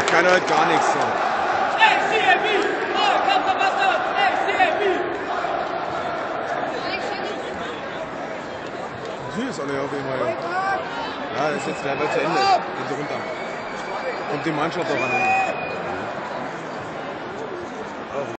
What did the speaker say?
der kann heute gar nichts sagen. Süß, Olli, auf jeden Fall. Ja, das ist jetzt leider zu Ende. Gehen Sie runter. Kommt die Mannschaft auch an.